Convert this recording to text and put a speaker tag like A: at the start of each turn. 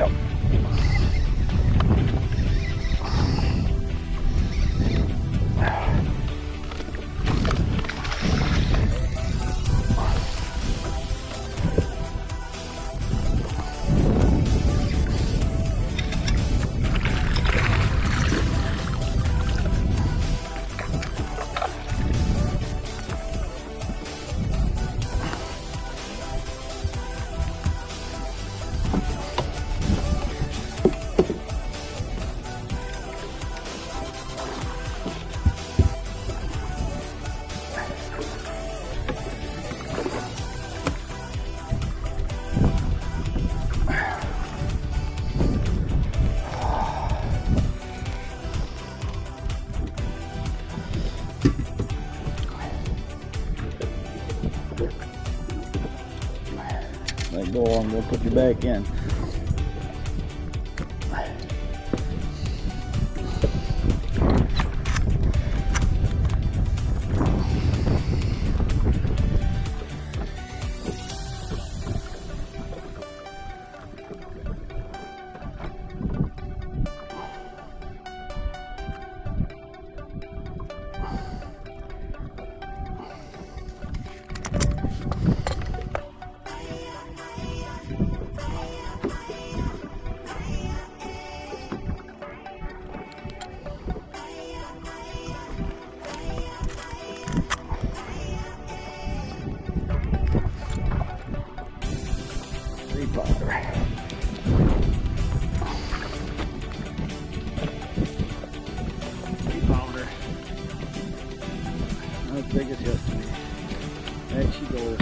A: Yep. Let go and we'll put you back in. Three pounder. Three pounder. Not as big as yesterday. There she goes.